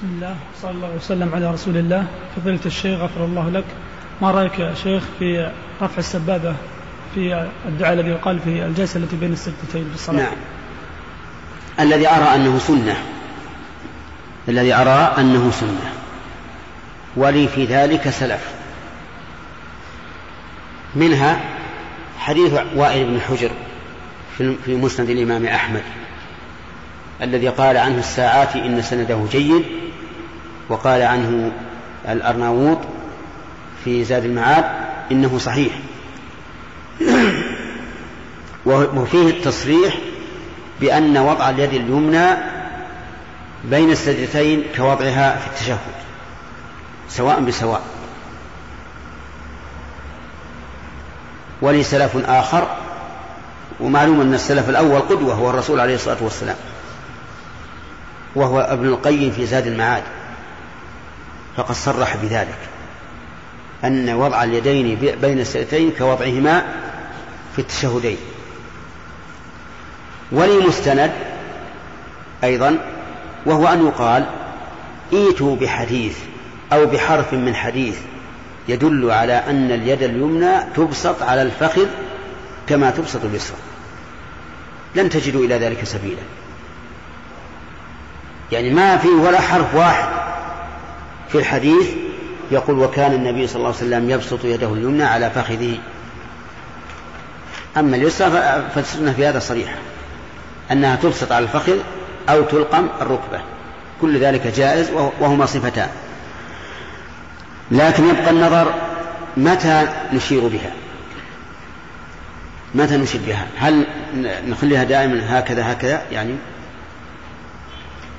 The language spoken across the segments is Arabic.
بسم الله صلى الله وسلم على رسول الله. فضيلة الشيخ غفر الله لك. ما رأيك يا شيخ في رفع السبابة في الدعاء الذي يقال في الجلسة التي بين السجدتين في الصلاة؟ نعم. الذي أرى أنه سنة. الذي أرى أنه سنة. ولي في ذلك سلف. منها حديث وائل بن حجر في مسند الإمام أحمد. الذي قال عنه الساعات إن سنده جيد وقال عنه الأرناوط في زاد المعاد إنه صحيح. وفيه التصريح بأن وضع اليد اليمنى بين السجدتين كوضعها في التشهد سواء بسواء. ولي سلف آخر ومعلوم أن السلف الأول قدوة هو الرسول عليه الصلاة والسلام. وهو ابن القيم في زاد المعاد. فقد صرح بذلك. أن وضع اليدين بين السلتين كوضعهما في التشهدين. ولي مستند أيضا وهو أن يقال إيتوا بحديث أو بحرف من حديث يدل على أن اليد اليمنى تبسط على الفخذ كما تبسط اليسرى. لن تجدوا إلى ذلك سبيلا. يعني ما في ولا حرف واحد. في الحديث يقول وكان النبي صلى الله عليه وسلم يبسط يده اليمنى على فخذه. أما اليسرى فالسنة في هذا صريحة. أنها تبسط على الفخذ أو تلقم الركبة. كل ذلك جائز وهما صفتان. لكن يبقى النظر متى نشير بها؟ متى نشير بها؟ هل نخليها دائما هكذا هكذا؟ يعني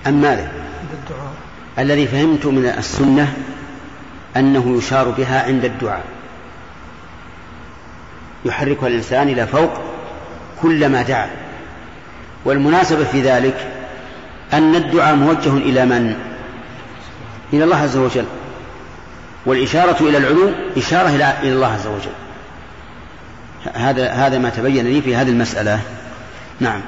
أم ماذا؟ الذي فهمت من السنة أنه يشار بها عند الدعاء. يحركها الإنسان إلى فوق كلما دعا. والمناسبة في ذلك أن الدعاء موجه إلى من؟ إلى الله عز وجل. والإشارة إلى العلو إشارة إلى الله عز وجل. هذا هذا ما تبين لي في هذه المسألة. نعم.